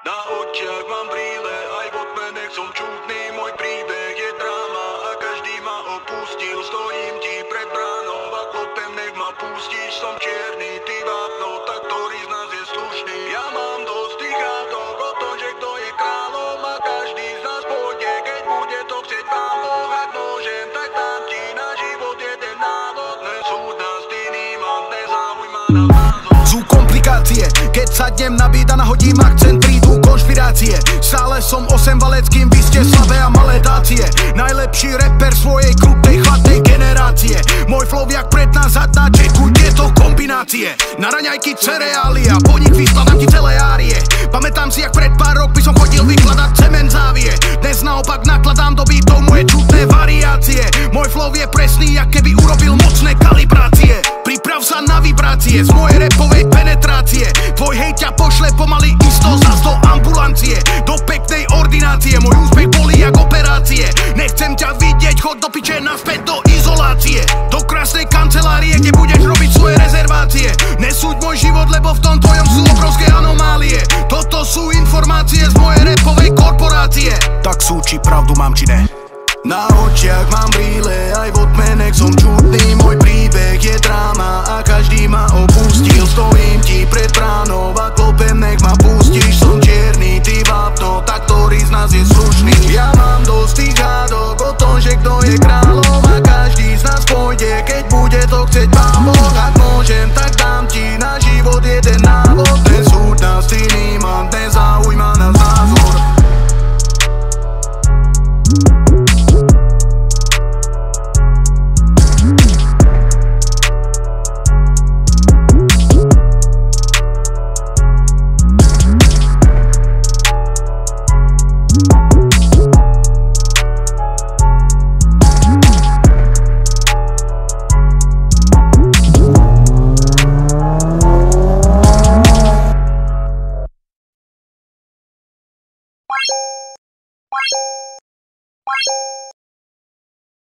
Na očiach mám brýle, aj v odmenech som čudný Môj príbeh je komplikácie, keď sadnem na beat a nahodím akcent Prídu konšpirácie, stále som osem valeckým Vy ste slabé a malé dácie. Najlepší rapper svojej krutej chladnej generácie. Môj flow jak predná zadná, čekuj tieto kombinácie. Na raňajky cereália, po nich vyskladám ti celé árie. Pamätám si, jak pred pár rokmi som chodil vykladať cement závie Dnes naopak nakladám do beatov moje čudné variácie. Môj flow je presný, jak keby urobil mocné kalibrácie. Priprav sa na vibrácie z mojej Tvoj hej ťa pošle pomaly isto zas do ambulancie Do peknej ordinácie, môj úspech bolí jak operácie. Nechcem ťa vidieť, chod do piče naspäť do izolácie. Do krásnej kancelárie, kde budeš robiť svoje rezervácie. Nesúď môj život, lebo v tom tvojom sú obrovské anomálie. Toto sú informácie z mojej repovej korporácie. Tak sú, či pravdu mám, či ne. Na očiach mám brýle, aj v odmenek som čudný slušný Ja mám dosť tých hádok o tom, že kto je kráľom a you